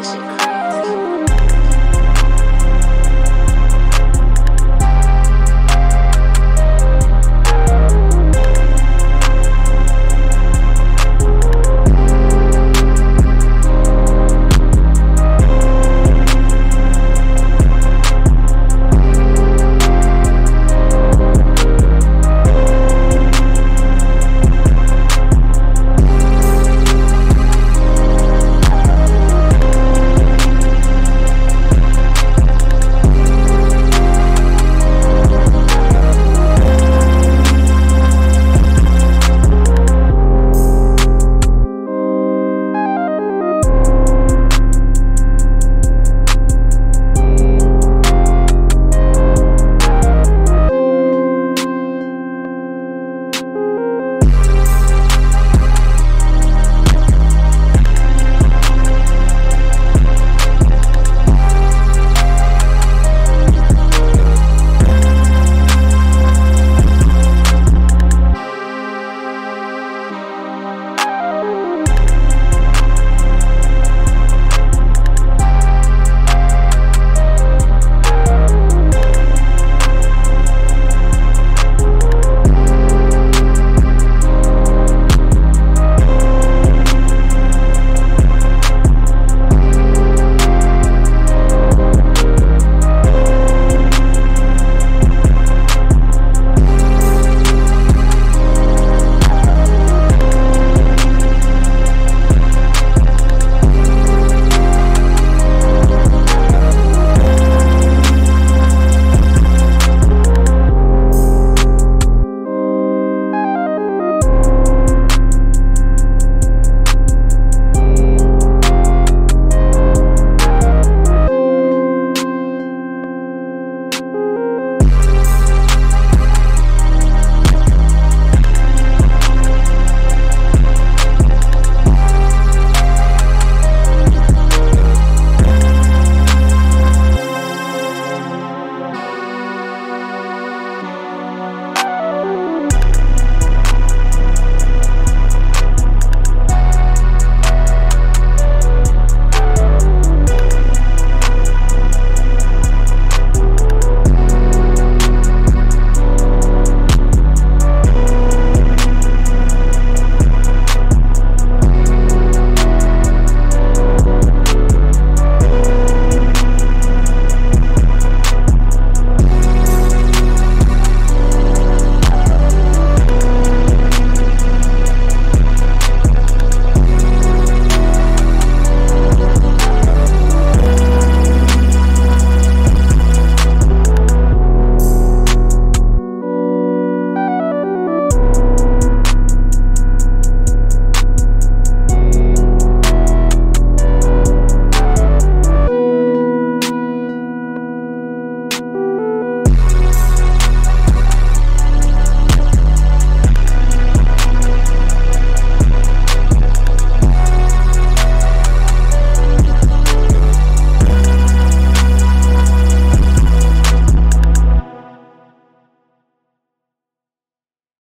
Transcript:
This